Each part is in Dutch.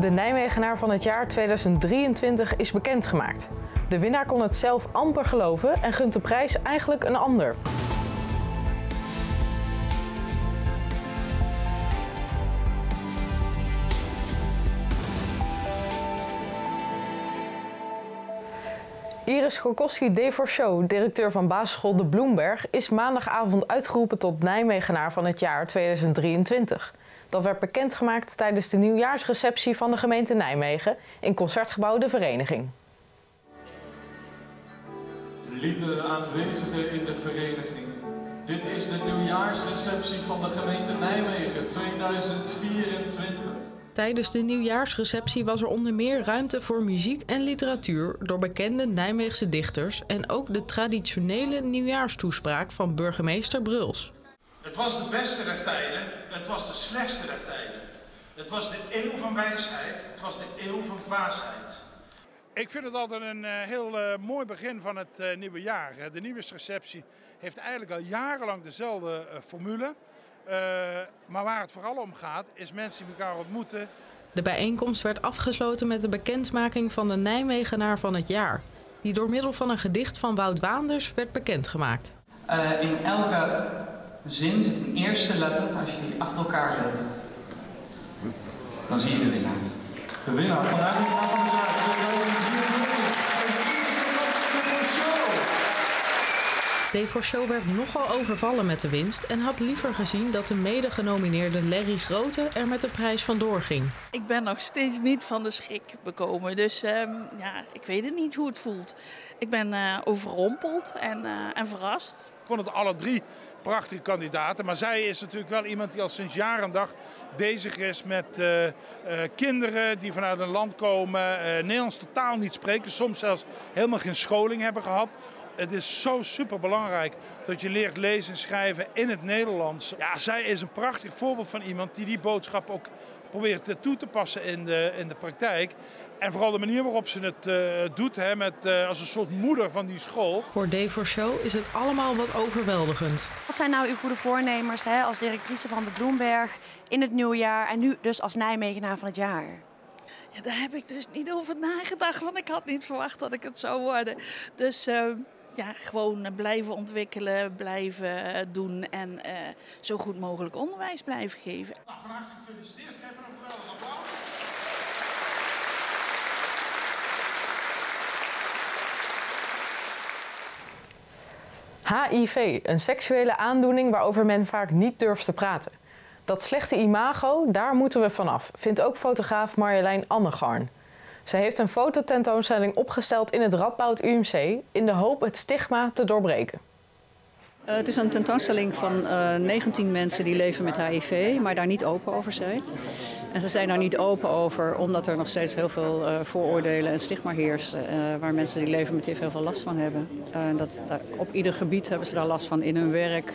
De Nijmegenaar van het jaar 2023 is bekendgemaakt. De winnaar kon het zelf amper geloven en gunt de prijs eigenlijk een ander. Iris Gorkowski Show, directeur van basisschool De Bloemberg, is maandagavond uitgeroepen tot Nijmegenaar van het jaar 2023. Dat werd bekendgemaakt tijdens de nieuwjaarsreceptie van de gemeente Nijmegen in Concertgebouw De Vereniging. Lieve aanwezigen in de vereniging, dit is de nieuwjaarsreceptie van de gemeente Nijmegen 2024. Tijdens de nieuwjaarsreceptie was er onder meer ruimte voor muziek en literatuur door bekende Nijmeegse dichters en ook de traditionele nieuwjaarstoespraak van burgemeester Bruls. Het was de beste der tijden, het was de slechtste der tijden. Het was de eeuw van wijsheid, het was de eeuw van dwaasheid. Ik vind het altijd een uh, heel uh, mooi begin van het uh, nieuwe jaar. De nieuwjaarsreceptie heeft eigenlijk al jarenlang dezelfde formule. maar waar het vooral om gaat, is mensen die elkaar ontmoeten. De bijeenkomst werd afgesloten met de bekendmaking van de Nijmegenaar van het jaar. Die door middel van een gedicht van Wout Waanders werd bekendgemaakt. in elke zin zit een eerste letter, als je die achter elkaar zet, dan zie je de winnaar. De winnaar vanuit de winnaar van de Zuid 2024 is Dave for Show werd nogal overvallen met de winst en had liever gezien dat de mede-genomineerde Larry Grote er met de prijs vandoor ging. Ik ben nog steeds niet van de schrik bekomen, dus uh, ja, ik weet het niet hoe het voelt. Ik ben uh, overrompeld en, uh, en verrast. Ik vond het alle drie prachtige kandidaten. Maar zij is natuurlijk wel iemand die al sinds jaar en dag bezig is met uh, uh, kinderen die vanuit een land komen, uh, Nederlands totaal niet spreken, soms zelfs helemaal geen scholing hebben gehad. Het is zo super belangrijk dat je leert lezen en schrijven in het Nederlands. Ja, zij is een prachtig voorbeeld van iemand die die boodschap ook probeert toe te passen in de, in de praktijk. En vooral de manier waarop ze het uh, doet, hè, met, uh, als een soort moeder van die school. Voor Day for Show is het allemaal wat overweldigend. Wat zijn nou uw goede voornemers hè, als directrice van de Bloemberg in het nieuwjaar en nu dus als Nijmegenaar van het jaar? Ja, daar heb ik dus niet over nagedacht, want ik had niet verwacht dat ik het zou worden. Dus uh, ja, gewoon blijven ontwikkelen, blijven doen en zo goed mogelijk onderwijs blijven geven. Nou, van harte gefeliciteerd. Geef een geweldig applaus. HIV, een seksuele aandoening waarover men vaak niet durft te praten. Dat slechte imago, daar moeten we vanaf, vindt ook fotograaf Marjolein Annegarn. Zij heeft een fototentoonstelling opgesteld in het Radboud UMC in de hoop het stigma te doorbreken. Uh, het is een tentoonstelling van uh, 19 mensen die leven met HIV, maar daar niet open over zijn. En ze zijn daar niet open over, omdat er nog steeds heel veel uh, vooroordelen en stigma heerst. waar mensen die leven met HIV heel veel last van hebben. dat, daar, op ieder gebied hebben ze daar last van, in hun werk,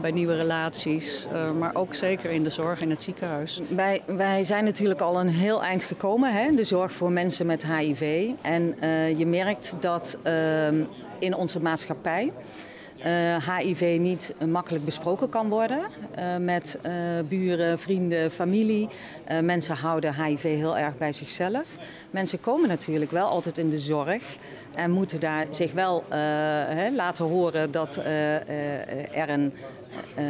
bij nieuwe relaties. maar ook zeker in de zorg, in het ziekenhuis. Wij, wij zijn natuurlijk al een heel eind gekomen, hè? de zorg voor mensen met HIV. En je merkt dat ehm, in onze maatschappij uh, HIV niet makkelijk besproken kan worden uh, met buren, vrienden, familie. mensen houden HIV heel erg bij zichzelf. Mensen komen natuurlijk wel altijd in de zorg en moeten daar zich wel hè, laten horen dat, er een,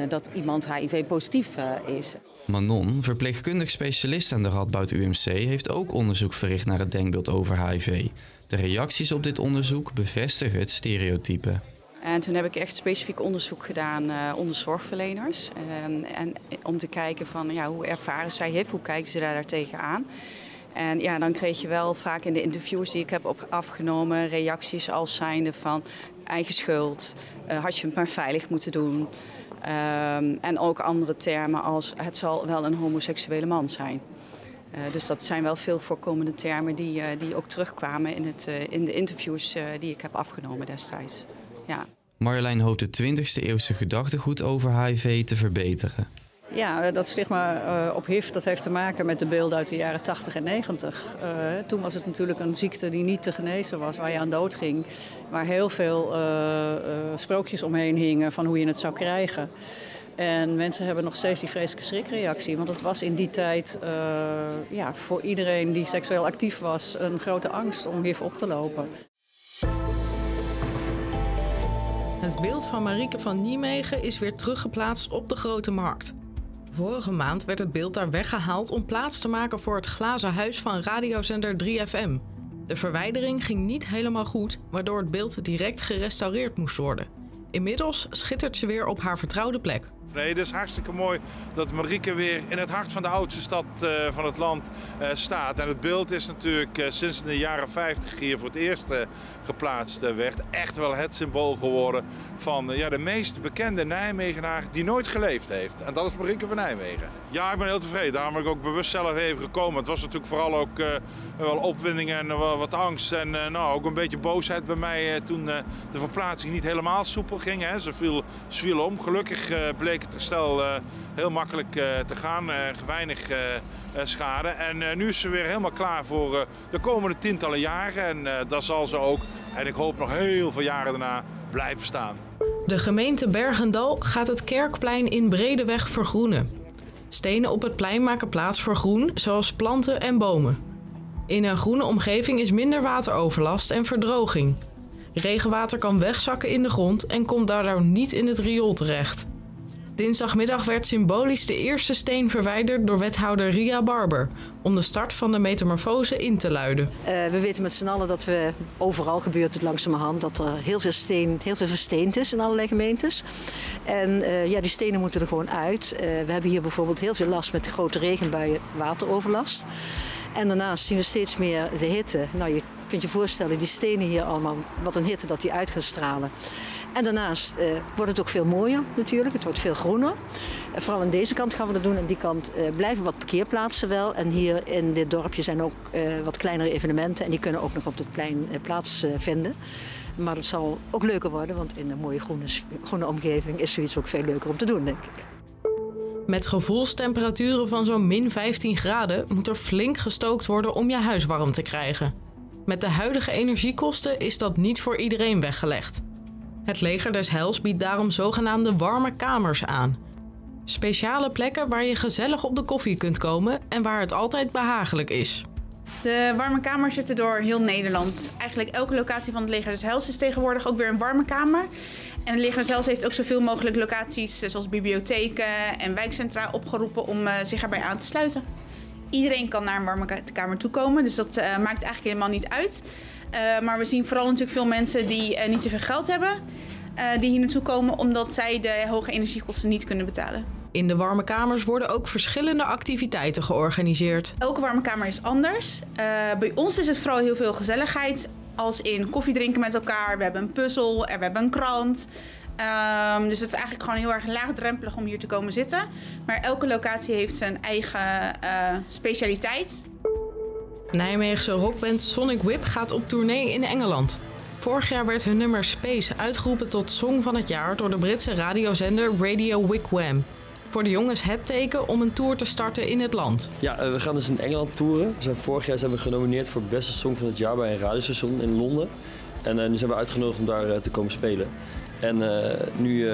dat iemand HIV-positief is. Manon, verpleegkundig specialist aan de Radboud UMC, heeft ook onderzoek verricht naar het denkbeeld over HIV. De reacties op dit onderzoek bevestigen het stereotype. En toen heb ik echt specifiek onderzoek gedaan uh, onder zorgverleners. Uh, en om te kijken van ja, hoe ervaren zij heeft, hoe kijken ze daar tegenaan. En ja, dan kreeg je wel vaak in de interviews die ik heb op afgenomen reacties als zijnde van eigen schuld, uh, had je het maar veilig moeten doen. Um, en ook andere termen als het zal wel een homoseksuele man zijn. Uh, dus dat zijn wel veel voorkomende termen die, die ook terugkwamen in, het, in de interviews die ik heb afgenomen destijds. Ja. Marjolein hoopt het 20e eeuwse gedachtegoed over HIV te verbeteren. Ja, dat stigma uh, op HIV dat heeft te maken met de beelden uit de jaren 80 en 90. Uh, toen was het natuurlijk een ziekte die niet te genezen was, waar je aan dood ging. Waar heel veel uh, sprookjes omheen hingen van hoe je het zou krijgen. En mensen hebben nog steeds die vreselijke schrikreactie. Want het was in die tijd ja, voor iedereen die seksueel actief was een grote angst om HIV op te lopen. Het beeld van Marieke van Nijmegen is weer teruggeplaatst op de Grote Markt. Vorige maand werd het beeld daar weggehaald om plaats te maken voor het glazen huis van radiozender 3FM. De verwijdering ging niet helemaal goed, waardoor het beeld direct gerestaureerd moest worden. Inmiddels schittert ze weer op haar vertrouwde plek. Nee, het is hartstikke mooi dat Marieke weer in het hart van de oudste stad uh, van het land uh, staat. En het beeld is natuurlijk uh, sinds de jaren 50 hier voor het eerst geplaatst werd. Echt wel het symbool geworden van ja, de meest bekende Nijmegenaar die nooit geleefd heeft. En dat is Marieke van Nijmegen. Ja, ik ben heel tevreden. Daarom ben ik ook bewust zelf even gekomen. Het was natuurlijk vooral ook wel opwinding en wel wat angst. En nou, ook een beetje boosheid bij mij toen de verplaatsing niet helemaal soepel ging. Hè. Ze, viel, ze viel om. Gelukkig bleek het herstel uh, heel makkelijk uh, te gaan, uh, weinig schade. En nu is ze weer helemaal klaar voor de komende tientallen jaren. En dat zal ze ook, en ik hoop nog heel veel jaren daarna, blijven staan. De gemeente Bergendal gaat het Kerkplein in Bredeweg vergroenen. Stenen op het plein maken plaats voor groen, zoals planten en bomen. In een groene omgeving is minder wateroverlast en verdroging. Regenwater kan wegzakken in de grond en komt daardoor niet in het riool terecht. Dinsdagmiddag werd symbolisch de eerste steen verwijderd door wethouder Ria Barber om de start van de metamorfose in te luiden. Uh, we weten met z'n allen dat we overal gebeurt het langzamerhand dat er heel veel, steen, heel veel versteend is in allerlei gemeentes. En uh, ja, die stenen moeten er gewoon uit. Uh, we hebben hier bijvoorbeeld heel veel last met de grote regenbuien, wateroverlast. En daarnaast zien we steeds meer de hitte. Nou, je kunt je voorstellen, die stenen hier allemaal, wat een hitte dat die uit gaan stralen. En daarnaast uh, wordt het ook veel mooier natuurlijk. Het wordt veel groener. Uh, vooral aan deze kant gaan we dat doen. Aan die kant uh, blijven wat parkeerplaatsen wel. En hier in dit dorpje zijn ook wat kleinere evenementen. En die kunnen ook nog op het plein plaats vinden. Maar het zal ook leuker worden, want in een mooie groene, groene omgeving is zoiets ook veel leuker om te doen, denk ik. Met gevoelstemperaturen van zo'n min 15 graden moet er flink gestookt worden om je huis warm te krijgen. Met de huidige energiekosten is dat niet voor iedereen weggelegd. Het leger des Heils biedt daarom zogenaamde warme kamers aan. Speciale plekken waar je gezellig op de koffie kunt komen en waar het altijd behagelijk is. De warme kamers zitten door heel Nederland. Eigenlijk elke locatie van het leger des Heils is tegenwoordig ook weer een warme kamer. En het leger des Heils heeft ook zoveel mogelijk locaties zoals bibliotheken en wijkcentra opgeroepen om uh, zich erbij aan te sluiten. Iedereen kan naar een warme kamer toekomen, dus dat uh, maakt eigenlijk helemaal niet uit. Uh, maar we zien vooral natuurlijk veel mensen die uh, niet zoveel geld hebben, uh, die hier naartoe komen omdat zij de hoge energiekosten niet kunnen betalen. In de warme kamers worden ook verschillende activiteiten georganiseerd. Elke warme kamer is anders. bij ons is het vooral heel veel gezelligheid, als in koffie drinken met elkaar. We hebben een puzzel, en we hebben een krant. Um, dus het is eigenlijk gewoon heel erg laagdrempelig om hier te komen zitten. Maar elke locatie heeft zijn eigen specialiteit. Nijmeegse rockband Sonic Whip gaat op tournee in Engeland. Vorig jaar werd hun nummer Space uitgeroepen tot Song van het jaar door de Britse radiozender Radio Wigwam. Voor de jongens het teken om een tour te starten in het land. Ja, eh, we gaan dus in Engeland toeren. We zijn vorig jaar zijn we genomineerd voor beste song van het jaar bij een radiostation in Londen. En uh, nu zijn we uitgenodigd om daar uh, te komen spelen. En nu,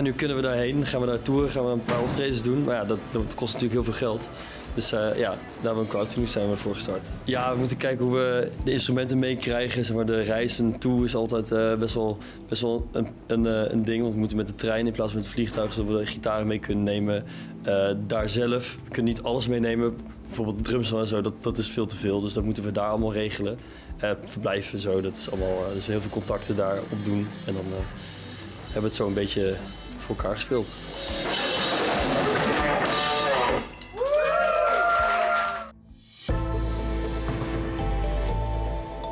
nu kunnen we daarheen, gaan we daar toeren, gaan we een paar optredens doen. Maar ja, dat kost natuurlijk heel veel geld. Dus uh, ja, daar we een crowdfunding zijn we voor gestart. Ja, we moeten kijken hoe we de instrumenten meekrijgen. Zeg maar, de reizen toe is altijd uh, best wel, best wel een, een, uh, een, ding. Want we moeten met de trein in plaats van met het vliegtuig, zodat we de gitaren mee kunnen nemen. daar zelf we kunnen niet alles meenemen. Bijvoorbeeld drums en zo, dat, dat is veel te veel. Dus dat moeten we daar allemaal regelen. verblijven zo, dat is allemaal, dus heel veel contacten daar op doen. En dan hebben we het zo een beetje voor elkaar gespeeld.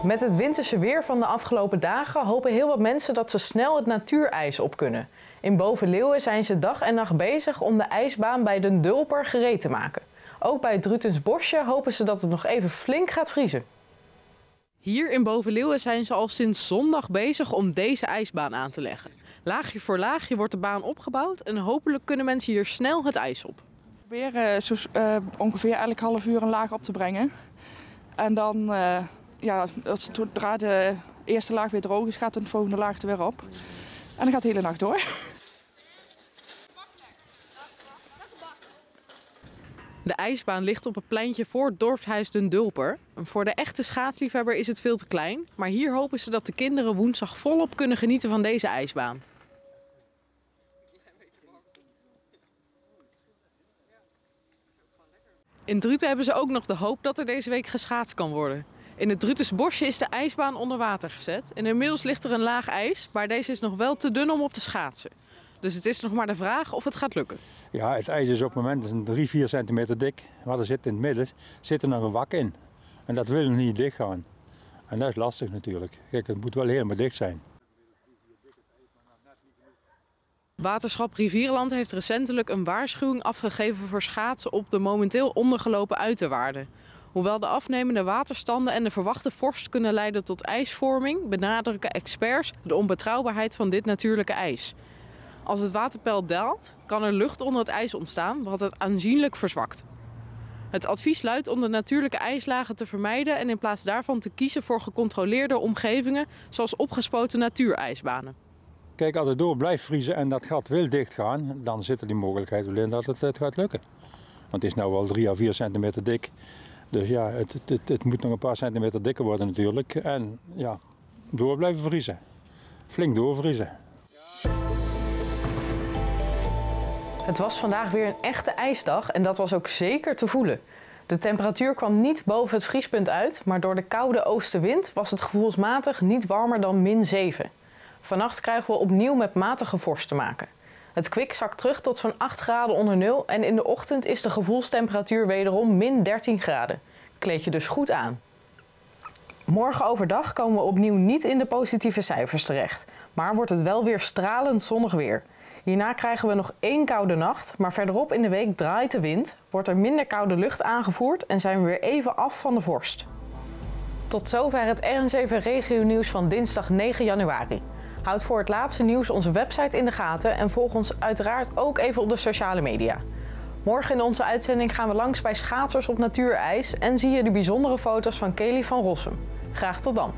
Met het winterse weer van de afgelopen dagen hopen heel wat mensen dat ze snel het natuurijs op kunnen. In Bovenleeuwen zijn ze dag en nacht bezig om de ijsbaan bij de Dulper gereed te maken. Ook bij het Drutens Bosje hopen ze dat het nog even flink gaat vriezen. Hier in Bovenleeuwen zijn ze al sinds zondag bezig om deze ijsbaan aan te leggen. Laagje voor laagje wordt de baan opgebouwd en hopelijk kunnen mensen hier snel het ijs op. We proberen zo, uh, ongeveer elk half uur een laag op te brengen. En dan uh, ja, als, zodra de eerste laag weer droog is, gaat de volgende laag er weer op. En dan gaat de hele nacht door. De ijsbaan ligt op het pleintje voor het dorpshuis Den Dulper. Voor de echte schaatsliefhebber is het veel te klein. Maar hier hopen ze dat de kinderen woensdag volop kunnen genieten van deze ijsbaan. In Druten hebben ze ook nog de hoop dat er deze week geschaatst kan worden. In het Drutens bosje is de ijsbaan onder water gezet. En inmiddels ligt er een laag ijs, maar deze is nog wel te dun om op te schaatsen. Dus het is nog maar de vraag of het gaat lukken. Ja, het ijs is op het moment een 3, 4 centimeter dik. Wat er zit in het midden, zit er nog een wak in. En dat wil niet dicht gaan. En dat is lastig natuurlijk. Kijk, het moet wel helemaal dicht zijn. Waterschap Rivierland heeft recentelijk een waarschuwing afgegeven voor schaatsen op de momenteel ondergelopen uiterwaarden. Hoewel de afnemende waterstanden en de verwachte vorst kunnen leiden tot ijsvorming, benadrukken experts de onbetrouwbaarheid van dit natuurlijke ijs. Als het waterpeil daalt, kan er lucht onder het ijs ontstaan, wat het aanzienlijk verzwakt. Het advies luidt om de natuurlijke ijslagen te vermijden en in plaats daarvan te kiezen voor gecontroleerde omgevingen, zoals opgespoten natuurijsbanen. Kijk, als het door blijft vriezen en dat gat wil dichtgaan, dan zit er die mogelijkheid in dat het, het gaat lukken. Want het is nu wel 3 à 4 centimeter dik. Dus ja, het, het, het, moet nog een paar centimeter dikker worden natuurlijk. En ja, door blijven vriezen. Flink doorvriezen. Het was vandaag weer een echte ijsdag en dat was ook zeker te voelen. De temperatuur kwam niet boven het vriespunt uit, maar door de koude oostenwind was het gevoelsmatig niet warmer dan min 7. Vannacht krijgen we opnieuw met matige vorst te maken. Het kwik zakt terug tot zo'n 8 graden onder nul en in de ochtend is de gevoelstemperatuur wederom min 13 graden. Kleed je dus goed aan. Morgen overdag komen we opnieuw niet in de positieve cijfers terecht, maar wordt het wel weer stralend zonnig weer. Hierna krijgen we nog één koude nacht, maar verderop in de week draait de wind, wordt er minder koude lucht aangevoerd en zijn we weer even af van de vorst. Tot zover het RN7 Regio Nieuws van dinsdag 9 januari. Houd voor het laatste nieuws onze website in de gaten en volg ons uiteraard ook even op de sociale media. Morgen in onze uitzending gaan we langs bij schaatsers op natuurijs en zie je de bijzondere foto's van Kelly van Rossum. Graag tot dan.